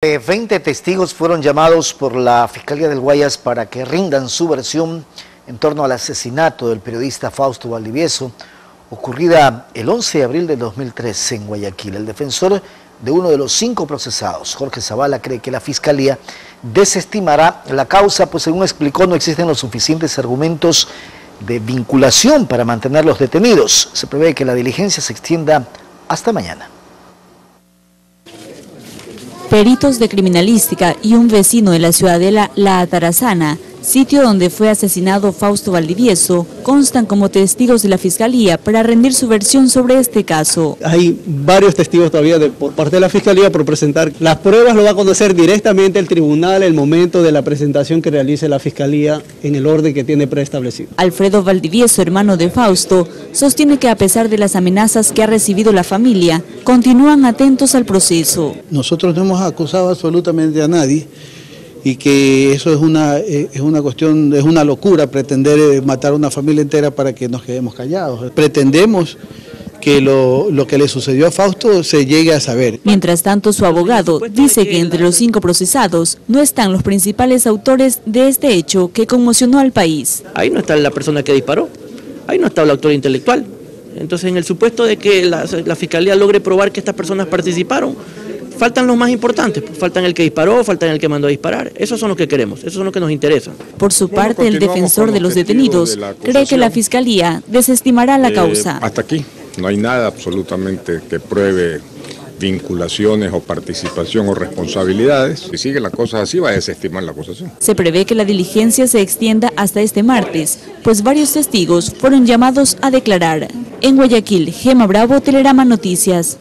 20 testigos fueron llamados por la Fiscalía del Guayas para que rindan su versión en torno al asesinato del periodista Fausto Valdivieso, ocurrida el 11 de abril de 2013 en Guayaquil. El defensor de uno de los cinco procesados, Jorge Zavala, cree que la Fiscalía desestimará la causa, pues según explicó no existen los suficientes argumentos de vinculación para mantener los detenidos. Se prevé que la diligencia se extienda hasta mañana. Peritos de criminalística y un vecino de la ciudadela La Atarazana sitio donde fue asesinado Fausto Valdivieso, constan como testigos de la Fiscalía para rendir su versión sobre este caso. Hay varios testigos todavía por parte de la Fiscalía por presentar. Las pruebas lo va a conocer directamente el tribunal el momento de la presentación que realice la Fiscalía en el orden que tiene preestablecido. Alfredo Valdivieso, hermano de Fausto, sostiene que a pesar de las amenazas que ha recibido la familia, continúan atentos al proceso. Nosotros no hemos acusado absolutamente a nadie y que eso es una, eh, es una cuestión, es una locura pretender eh, matar a una familia entera para que nos quedemos callados. Pretendemos que lo, lo, que le sucedió a Fausto se llegue a saber. Mientras tanto, su abogado dice que entre los cinco procesados no están los principales autores de este hecho que conmocionó al país. Ahí no está la persona que disparó, ahí no está el autor intelectual. Entonces, en el supuesto de que la, la Fiscalía logre probar que estas personas participaron, Faltan los más importantes, pues, faltan el que disparó, faltan el que mandó a disparar. Esos son los que queremos, esos son los que nos interesan. Por su parte, el defensor de los detenidos cree que la Fiscalía desestimará la eh, causa. Hasta aquí, no hay nada absolutamente que pruebe vinculaciones o participación o responsabilidades. Si sigue la cosa así, va a desestimar la acusación. Se prevé que la diligencia se extienda hasta este martes, pues varios testigos fueron llamados a declarar. En Guayaquil, Gema Bravo, Telerama Noticias.